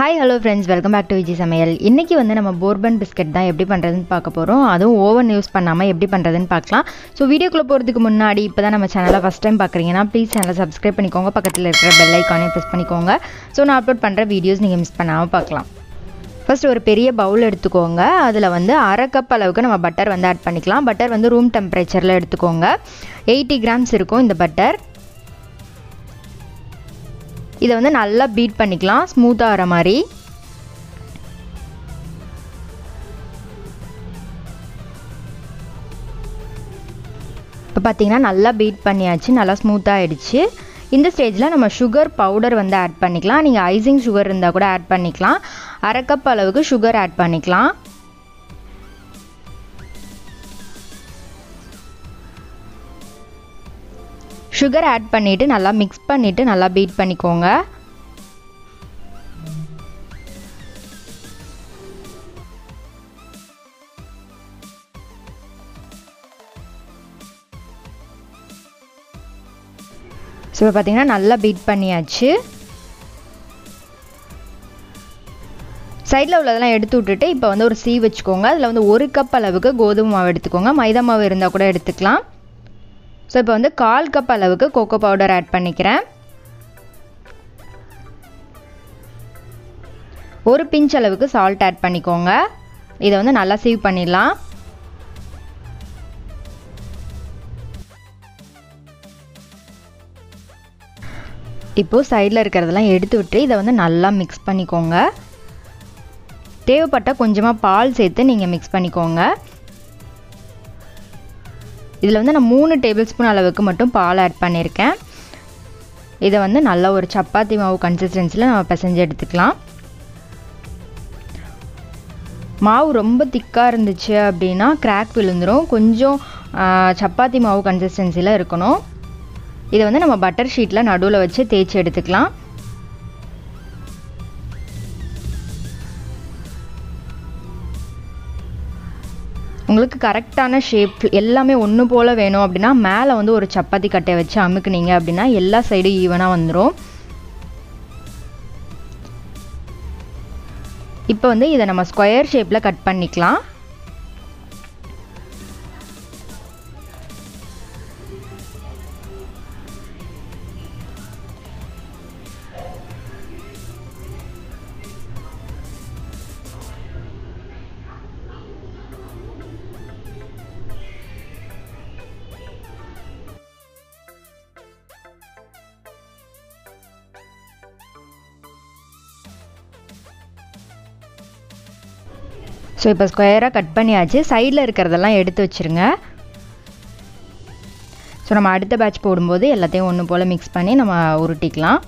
Hi hello friends welcome back to Vijay சமையல் இன்றைக்கி வந்து நம்ம போர்பன் பிஸ்கட் தான் எப்படி பண்ணுறதுன்னு பார்க்க போகிறோம் அதுவும் ஓவன் யூஸ் பண்ணாமல் எப்படி பண்ணுறதுன்னு பார்க்கலாம். ஸோ வீடியோக்குள்ளே போகிறதுக்கு முன்னாடி இப்போ தான் நம்ம சேனலை ஃபஸ்ட் டைம் பார்க்குறீங்கன்னா ப்ளீஸ் சேனலை சப்ஸ்கிரைப் பண்ணிக்கோங்க. பக்கத்தில் இருக்கிற பெல் ஐக்கானே ப்ரெஸ் பண்ணிக்கோங்க. ஸோ நான் அப்லோட் பண்ணுற வீடியோஸ் நீங்கள் மிஸ் பண்ணாமல் பார்க்கலாம். ஃபர்ஸ்ட் ஒரு பெரிய பவுல் எடுத்துக்கோங்க. அதில் வந்து அரை கப் அளவுக்கு நம்ம பட்டர் வந்து ஆட் பண்ணிக்கலாம். பட்டர் வந்து ரூம் டெம்பரேச்சரில் எடுத்துக்கோங்க. எயிட்டி கிராம்ஸ் இருக்கும் இந்த பட்டர் இதை வந்து நல்லா பீட் பண்ணிக்கலாம் ஸ்மூத்தாக வர மாதிரி. இப்போ பார்த்தீங்கன்னா நல்லா பீட் பண்ணியாச்சு நல்லா ஸ்மூத்தாக ஆகிடுச்சு இந்த ஸ்டேஜில் நம்ம சுகர் பவுடர் வந்து ஆட் பண்ணிக்கலாம். நீங்கள் ஐசிங் சுகர் இருந்தால் கூட ஆட் பண்ணிக்கலாம். அரை கப் அளவுக்கு சுகர் ஆட் பண்ணிக்கலாம். சுகர் ஆட் பண்ணிவிட்டு நல்லா மிக்ஸ் பண்ணிவிட்டு நல்லா பீட் பண்ணிக்கோங்க. ஸோ இப்போ பார்த்தீங்கன்னா நல்லா பீட் பண்ணியாச்சு. சைடில் உள்ளதெல்லாம் எடுத்து விட்டுட்டு இப்போ வந்து ஒரு சீ வச்சுக்கோங்க. அதில் வந்து ஒரு கப் அளவுக்கு கோதுமை மாவு எடுத்துக்கோங்க. மைதா மாவு இருந்தால் கூட எடுத்துக்கலாம். ஸோ இப்போ வந்து கால் கப் அளவுக்கு கோகோ பவுடர் ஆட் பண்ணிக்கிறேன். ஒரு பிஞ்ச் அளவுக்கு சால்ட் ஆட் பண்ணிக்கோங்க. இதை வந்து நல்லா சீவ் பண்ணிடலாம். இப்போது சைடில் இருக்கிறதெல்லாம் எடுத்து விட்டு இதை வந்து நல்லா மிக்ஸ் பண்ணிக்கோங்க. தேவைப்பட்டால் கொஞ்சமாக பால் சேர்த்து நீங்கள் மிக்ஸ் பண்ணிக்கோங்க. இதில் வந்து நான் மூணு டேபிள் ஸ்பூன் அளவுக்கு மட்டும் பால் ஆட் பண்ணியிருக்கேன். இதை வந்து நல்லா ஒரு சப்பாத்தி மாவு கன்சிஸ்டன்சியில் நம்ம பிசைஞ்சு எடுத்துக்கலாம். மாவு ரொம்ப திக்காக இருந்துச்சு அப்படின்னா கிராக் விழுந்துடும் கொஞ்சம் சப்பாத்தி மாவு கன்சிஸ்டன்சியில் இருக்கணும். இதை வந்து நம்ம பட்டர் ஷீட்டில் நடுவில் வச்சு தேய்ச்சி எடுத்துக்கலாம். உங்களுக்கு கரெக்டான ஷேப் எல்லாமே ஒன்று போல் வேணும் அப்படின்னா மேலே வந்து ஒரு சப்பாத்தி கட்டையை வச்சு அமுக்குனீங்க அப்படின்னா எல்லா சைடும் ஈவனாக வந்துடும் இப்போ வந்து இதை நம்ம ஸ்கொயர் ஷேப்பில் கட் பண்ணிக்கலாம். ஸோ இப்போ ஸ்கொயராக கட் பண்ணியாச்சு. சைடில் இருக்கிறதெல்லாம் எடுத்து வச்சுருங்க. ஸோ நம்ம அடுத்த பேட்ச் போடும்போது எல்லாத்தையும் ஒன்று போல் மிக்ஸ் பண்ணி நம்ம உருட்டிக்கலாம்.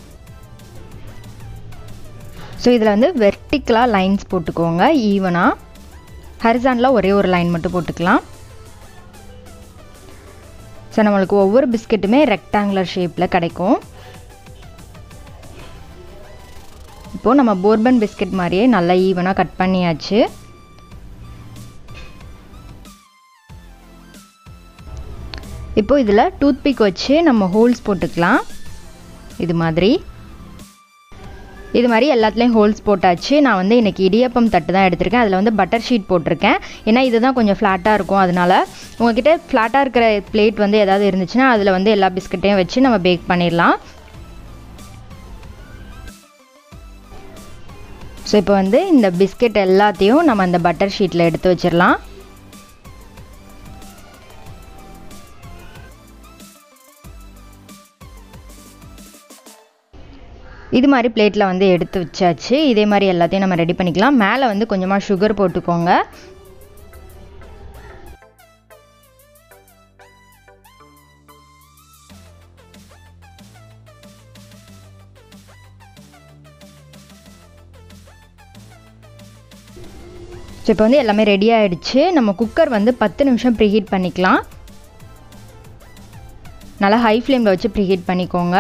ஸோ இதில் வந்து வெர்டிக்கலாக லைன்ஸ் போட்டுக்கோங்க. ஈவனாக ஹரிசானில் ஒரே ஒரு லைன் மட்டும் போட்டுக்கலாம். ஸோ நம்மளுக்கு ஒவ்வொரு பிஸ்கெட்டுமே ரெக்டாங்குலர் ஷேப்பில் கிடைக்கும். இப்போது நம்ம போர்பன் பிஸ்கெட் மாதிரியே நல்லா ஈவனாக கட் பண்ணியாச்சு. இப்போ இதில் டூத்பிக் வச்சு நம்ம ஹோல்ஸ் போட்டுக்கலாம். இது மாதிரி. இது மாதிரி எல்லாத்துலேயும் ஹோல்ஸ் போட்டாச்சு. நான் வந்து இன்றைக்கி இடியப்பம் தட்டு தான் எடுத்திருக்கேன். அதில் வந்து பட்டர் ஷீட் போட்டிருக்கேன். ஏன்னா இதுதான் கொஞ்சம் ஃப்ளாட்டாக இருக்கும். அதனால் உங்ககிட்ட ஃப்ளாட்டாக இருக்கிற பிளேட் வந்து எதாவது இருந்துச்சுன்னா அதில் வந்து எல்லா பிஸ்கட்டையும் வச்சு நம்ம பேக் பண்ணிடலாம். ஸோ இப்போ வந்து இந்த பிஸ்கெட் எல்லாத்தையும் நம்ம அந்த பட்டர் ஷீட்டில் எடுத்து வச்சிடலாம். இது மாதிரி பிளேட்டில் வந்து எடுத்து வச்சாச்சு. இதே மாதிரி எல்லாத்தையும் நம்ம ரெடி பண்ணிக்கலாம். மேலே வந்து கொஞ்சமாக சுகர் போட்டுக்கோங்க. ஸோ இப்போ வந்து எல்லாமே ரெடி ஆகிடுச்சு நம்ம குக்கர் வந்து பத்து நிமிஷம் ப்ரீஹீட் பண்ணிக்கலாம். நல்லா ஹை ஃப்ளேமில் வச்சு ப்ரீஹீட் பண்ணிக்கோங்க.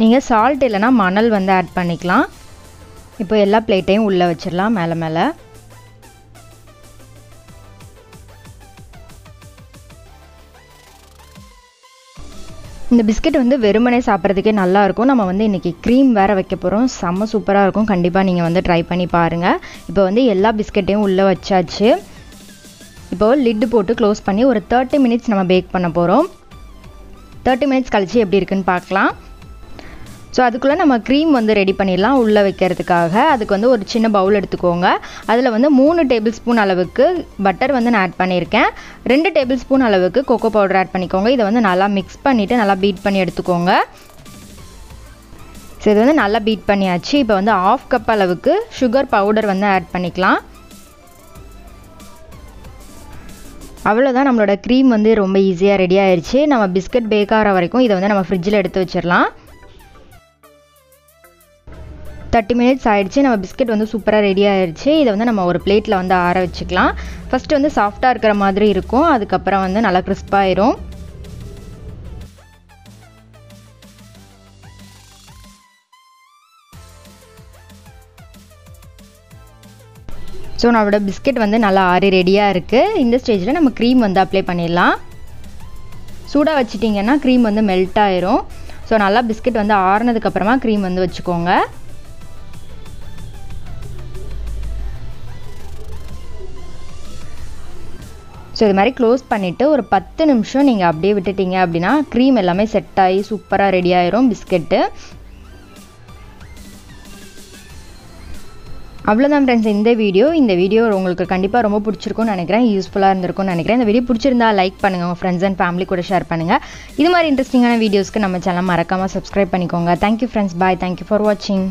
நீங்கள் சால்ட் இல்லைனா மணல் வந்து ஆட் பண்ணிக்கலாம். இப்போ எல்லா பிளேட்டையும் உள்ளே வச்சிடலாம் மேலே மேலே. இந்த பிஸ்கெட் வந்து வெறுமனே சாப்பிட்றதுக்கே நல்லா இருக்கும். நம்ம வந்து இன்றைக்கி க்ரீம் வேறு வைக்க போகிறோம் செம்ம சூப்பராக இருக்கும். கண்டிப்பாக நீங்கள் வந்து ட்ரை பண்ணி பாருங்கள் இப்போ வந்து எல்லா பிஸ்கெட்டையும் உள்ளே வச்சாச்சு. இப்போ லிட்டு போட்டு க்ளோஸ் பண்ணி ஒரு தேர்ட்டி மினிட்ஸ் நம்ம பேக் பண்ண போகிறோம் தேர்ட்டி மினிட்ஸ் கழிச்சு எப்படி இருக்குன்னு பார்க்கலாம். ஸோ அதுக்குள்ளே நம்ம க்ரீம் வந்து ரெடி பண்ணிடலாம் உள்ளே வைக்கிறதுக்காக. அதுக்கு வந்து ஒரு சின்ன பவுல் எடுத்துக்கோங்க. அதில் வந்து மூணு டேபிள் ஸ்பூன் அளவுக்கு பட்டர் வந்து நான் ஆட் பண்ணியிருக்கேன். ரெண்டு டேபிள் ஸ்பூன் அளவுக்கு கொக்கோ பவுடர் ஆட் பண்ணிக்கோங்க. இதை வந்து நல்லா மிக்ஸ் பண்ணிவிட்டு நல்லா பீட் பண்ணி எடுத்துக்கோங்க. ஸோ இது வந்து நல்லா பீட் பண்ணியாச்சு. இப்போ வந்து ஆஃப் கப் அளவுக்கு சுகர் பவுடர் வந்து ஆட் பண்ணிக்கலாம். அவ்வளோதான் நம்மளோட க்ரீம் வந்து ரொம்ப ஈஸியாக ரெடி ஆயிடுச்சு நம்ம பிஸ்கட் பேக் ஆகிற வரைக்கும் இதை வந்து நம்ம ஃப்ரிட்ஜில் எடுத்து வச்சிடலாம். தேர்ட்டி மினிட்ஸ் ஆகிடுச்சு நம்ம பிஸ்கெட் வந்து சூப்பராக ரெடி ஆகிடுச்சு இதை வந்து நம்ம ஒரு பிளேட்டில் வந்து ஆற வச்சுக்கலாம். ஃபஸ்ட்டு வந்து சாஃப்டாக இருக்கிற மாதிரி இருக்கும். அதுக்கப்புறம் வந்து நல்லா கிறிஸ்பாயிரும் ஸோ நம்மளோட பிஸ்கெட் வந்து நல்லா ஆறி ரெடியாக இருக்குது இந்த ஸ்டேஜில் நம்ம க்ரீம் வந்து அப்ளை பண்ணிடலாம். சூடாக வச்சிட்டிங்கன்னா க்ரீம் வந்து மெல்ட் ஆயிரும். ஸோ நல்லா பிஸ்கெட் வந்து ஆறுனதுக்கப்புறமா க்ரீம் வந்து வச்சுக்கோங்க. ஸோ இது மாதிரி க்ளோஸ் பண்ணிவிட்டு ஒரு பத்து நிமிஷம் நீங்கள் அப்படியே விட்டுட்டீங்க அப்படின்னா க்ரீம் எல்லாமே செட் ஆகி சூப்பராக ரெடி ஆயிரும் பிஸ்கெட்டு அவ்வளோதான் ஃப்ரெண்ட்ஸ் இந்த வீடியோ இந்த வீடியோ உங்களுக்கு கண்டிப்பாக ரொம்ப பிடிச்சிருக்கும்னு நினைக்கிறேன். யூஸ்ஃபுல்லாக இருந்திருக்கும்னு நினைக்கிறேன். இந்த வீடியோ பிடிச்சிருந்தா லைக் பண்ணுங்கள் உங்கள் ஃப்ரெண்ட்ஸ் அண்ட் ஃபேமிலி கூட ஷேர் பண்ணுங்கள் இது மாதிரி இன்ட்ரெஸ்டிங்கான வீடியோஸ்க்கு நம்ம சேனல் மறக்காமல் சப்ஸ்கிரைப் பண்ணிக்கோங்க. Thank you friends bye thank you for வாட்சிங்